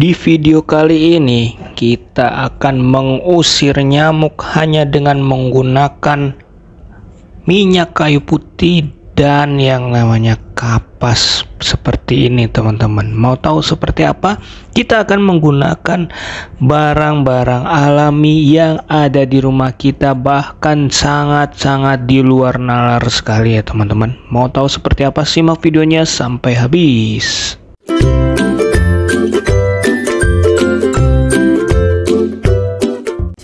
Di video kali ini kita akan mengusir nyamuk hanya dengan menggunakan minyak kayu putih dan yang namanya kapas seperti ini teman-teman. Mau tahu seperti apa? Kita akan menggunakan barang-barang alami yang ada di rumah kita bahkan sangat-sangat di luar nalar sekali ya teman-teman. Mau tahu seperti apa? Simak videonya sampai habis.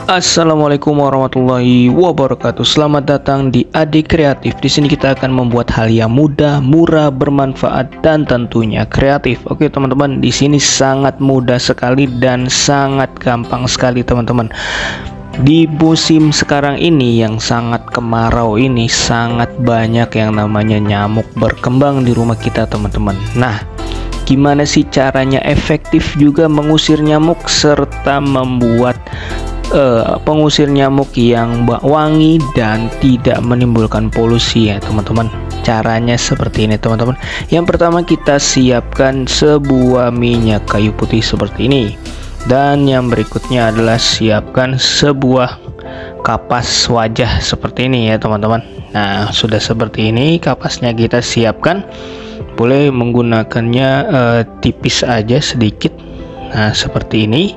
Assalamualaikum warahmatullahi wabarakatuh. Selamat datang di Adik Kreatif. Di sini kita akan membuat hal yang mudah, murah, bermanfaat dan tentunya kreatif. Oke, teman-teman, di sini sangat mudah sekali dan sangat gampang sekali, teman-teman. Di musim sekarang ini yang sangat kemarau ini sangat banyak yang namanya nyamuk berkembang di rumah kita, teman-teman. Nah, gimana sih caranya efektif juga mengusir nyamuk serta membuat uh, pengusir nyamuk yang wangi dan tidak menimbulkan polusi ya teman-teman. Caranya seperti ini teman-teman. Yang pertama kita siapkan sebuah minyak kayu putih seperti ini. Dan yang berikutnya adalah siapkan sebuah kapas wajah seperti ini ya teman-teman. Nah sudah seperti ini kapasnya kita siapkan. Boleh menggunakannya uh, tipis aja sedikit Nah, seperti ini.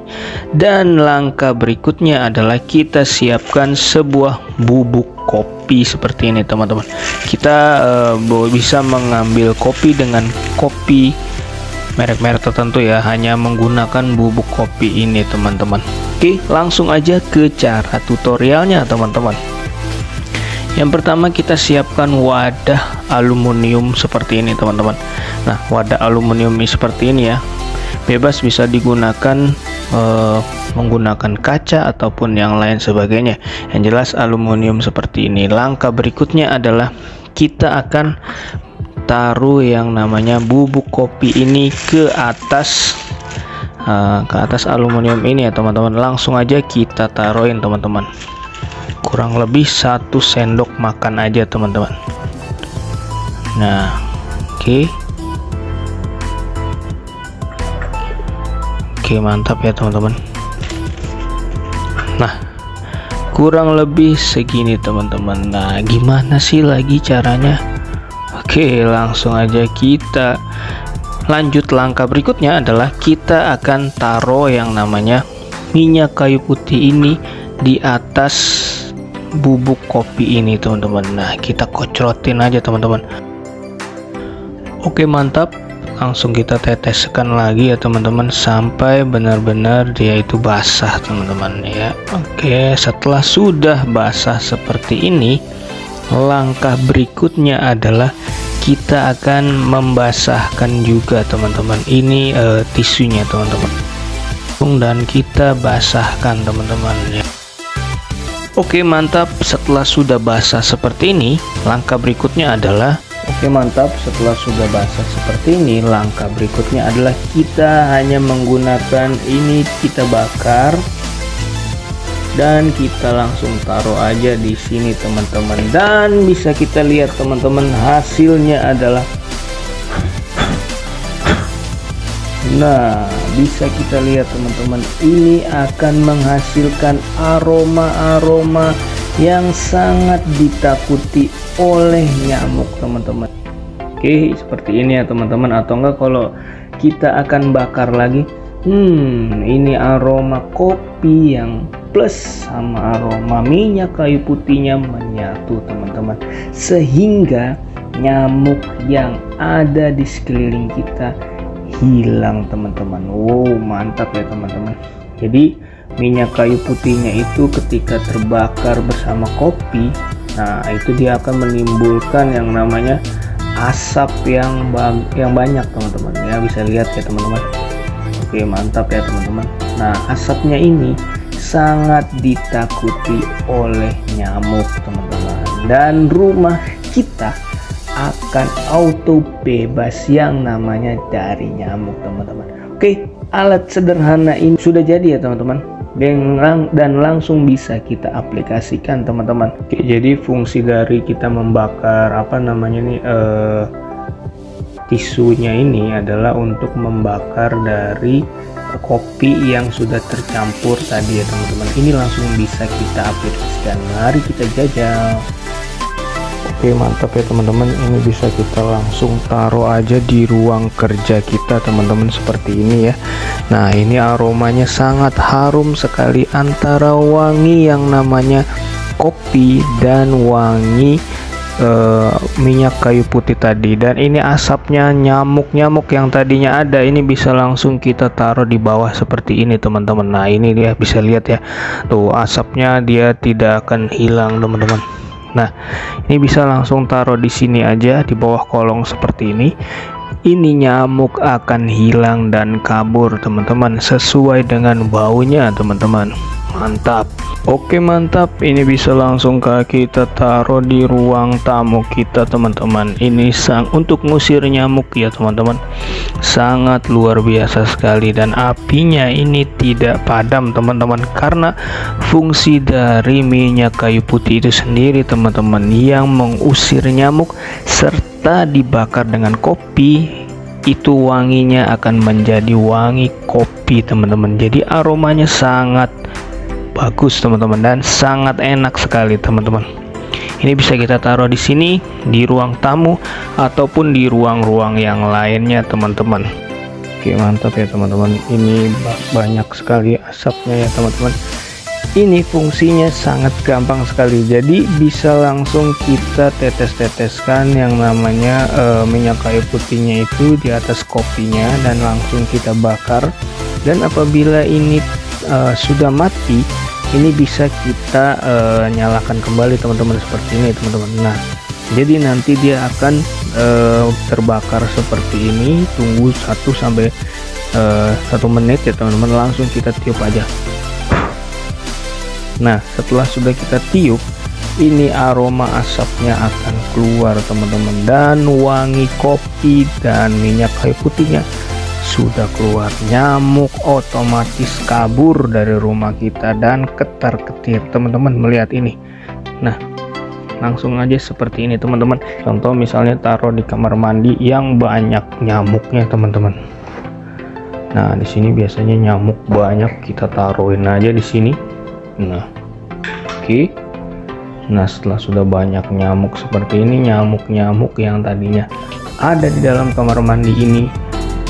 Dan langkah berikutnya adalah kita siapkan sebuah bubuk kopi seperti ini, teman-teman. Kita uh, bisa mengambil kopi dengan kopi merek-merek tertentu ya, hanya menggunakan bubuk kopi ini, teman-teman. Oke, langsung aja ke cara tutorialnya, teman-teman. Yang pertama kita siapkan wadah aluminium seperti ini teman-teman Nah wadah aluminium ini seperti ini ya bebas bisa digunakan uh, menggunakan kaca ataupun yang lain sebagainya. Yang jelas aluminium seperti ini. Langkah berikutnya adalah kita akan taruh yang namanya bubuk kopi ini ke atas uh, ke atas aluminium ini ya teman-teman. Langsung aja kita taruhin teman-teman. Kurang lebih satu sendok makan aja teman-teman. Nah oke. okay. Oke mantap ya teman-teman. Nah kurang lebih segini teman-teman. Nah gimana sih lagi caranya? Oke langsung aja kita lanjut. Langkah berikutnya adalah kita akan taruh yang namanya minyak kayu putih ini di atas bubuk kopi ini teman-teman. Nah kita kocrotin aja teman-teman. Oke mantap langsung kita teteskan lagi ya teman-teman sampai benar-benar dia itu basah teman-teman ya. Oke setelah sudah basah seperti ini langkah berikutnya adalah kita akan membasahkan juga teman-teman. Ini uh, tisunya teman-teman. Dan kita basahkan teman-teman ya. Oke mantap. Setelah sudah basah seperti ini langkah berikutnya adalah Oke mantap. Setelah sudah basah seperti ini langkah berikutnya adalah kita hanya menggunakan ini kita bakar. Dan kita langsung taruh aja di sini teman-teman. Dan bisa kita lihat teman-teman hasilnya adalah Nah bisa kita lihat teman-teman ini akan menghasilkan aroma-aroma yang sangat ditakuti oleh nyamuk teman-teman. Oke seperti ini ya teman-teman. Atau enggak kalau kita akan bakar lagi. Hmm ini aroma kopi yang plus sama aroma minyak kayu putihnya menyatu teman-teman. Sehingga nyamuk yang ada di sekeliling kita hilang teman-teman. Wow mantap ya teman-teman. Jadi minyak kayu putihnya itu ketika terbakar bersama kopi nah itu dia akan menimbulkan yang namanya asap yang yang banyak teman-teman. Ya bisa lihat ya teman-teman. Oke mantap ya teman-teman. Nah asapnya ini sangat ditakuti oleh nyamuk teman-teman. Dan rumah kita akan auto bebas yang namanya dari nyamuk teman-teman. Oke alat sederhana ini sudah jadi ya teman-teman dan, lang dan langsung bisa kita aplikasikan teman-teman. Jadi fungsi dari kita membakar apa namanya nih uh, tisunya ini adalah untuk membakar dari kopi yang sudah tercampur tadi ya teman-teman. Ini langsung bisa kita aplikasikan. Mari kita jajal Oke mantap ya teman-teman. Ini bisa kita langsung taruh aja di ruang kerja kita teman-teman seperti ini ya. Nah ini aromanya sangat harum sekali antara wangi yang namanya kopi dan wangi uh, minyak kayu putih tadi. Dan ini asapnya nyamuk-nyamuk yang tadinya ada ini bisa langsung kita taruh di bawah seperti ini teman-teman. Nah ini dia bisa lihat ya. Tuh asapnya dia tidak akan hilang teman-teman nah ini bisa langsung taruh di sini aja di bawah kolong seperti ini ini nyamuk akan hilang dan kabur teman-teman. Sesuai dengan baunya teman-teman. Mantap. Oke mantap. Ini bisa langsung kita taruh di ruang tamu kita teman-teman. Ini sang untuk ngusir nyamuk ya teman-teman. Sangat luar biasa sekali dan apinya ini tidak padam teman-teman karena fungsi dari minyak kayu putih itu sendiri teman-teman yang mengusir nyamuk serta dibakar dengan kopi. Itu wanginya akan menjadi wangi kopi teman-teman. Jadi aromanya sangat bagus teman-teman dan sangat enak sekali teman-teman. Ini bisa kita taruh di sini di ruang tamu ataupun di ruang-ruang yang lainnya teman-teman. Oke mantap ya teman-teman. Ini banyak sekali asapnya ya teman-teman ini fungsinya sangat gampang sekali. Jadi bisa langsung kita tetes-teteskan yang namanya e, minyak kayu putihnya itu di atas kopinya dan langsung kita bakar. Dan apabila ini e, sudah mati ini bisa kita uh, nyalakan kembali teman-teman seperti ini teman-teman. Nah jadi nanti dia akan uh, terbakar seperti ini. Tunggu 1 sampai satu menit ya teman-teman. Langsung kita tiup aja nah setelah sudah kita tiup ini aroma asapnya akan keluar teman-teman. Dan wangi kopi dan minyak kayu putihnya sudah keluar. Nyamuk otomatis kabur dari rumah kita dan ketar ketir. Teman-teman melihat ini. Nah langsung aja seperti ini teman-teman. Contoh misalnya taruh di kamar mandi yang banyak nyamuknya teman-teman. Nah di sini biasanya nyamuk banyak. Kita taruhin aja di sini nah oke okay. nah setelah sudah banyak nyamuk seperti ini nyamuk-nyamuk yang tadinya ada di dalam kamar mandi ini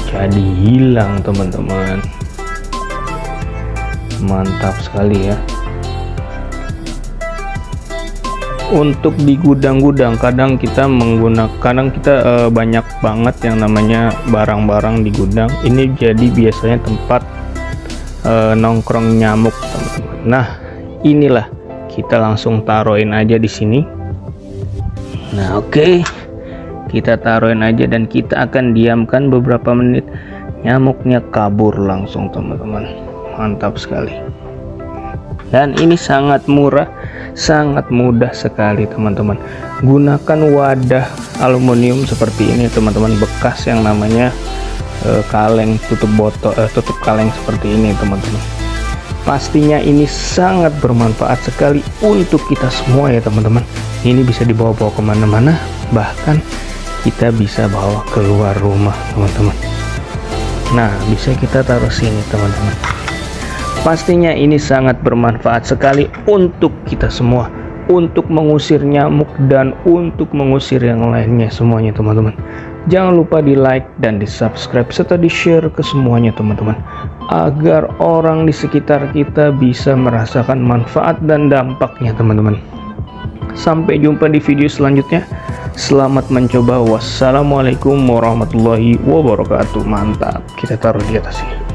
jadi hilang teman-teman. Mantap sekali ya. Untuk di gudang-gudang kadang kita menggunakan kadang kita e, banyak banget yang namanya barang-barang di gudang ini jadi biasanya tempat e, nongkrong nyamuk teman-teman. Nah inilah kita langsung taruhin aja di sini. Nah oke. Okay kita taruhin aja dan kita akan diamkan beberapa menit. Nyamuknya kabur langsung teman-teman. Mantap sekali. Dan ini sangat murah sangat mudah sekali teman-teman. Gunakan wadah aluminium seperti ini teman-teman. Bekas yang namanya uh, kaleng tutup botol uh, tutup kaleng seperti ini teman-teman pastinya ini sangat bermanfaat sekali untuk kita semua ya teman-teman. Ini bisa dibawa-bawa ke mana-mana bahkan kita bisa bawa keluar rumah teman-teman. Nah bisa kita taruh sini teman-teman. Pastinya ini sangat bermanfaat sekali untuk kita semua untuk mengusir nyamuk dan untuk mengusir yang lainnya semuanya teman-teman jangan lupa di like dan di subscribe serta di share ke semuanya teman-teman agar orang di sekitar kita bisa merasakan manfaat dan dampaknya teman-teman sampai jumpa di video selanjutnya Selamat mencoba. Wassalamualaikum warahmatullahi wabarakatuh. Mantap. Kita taruh di atas sini.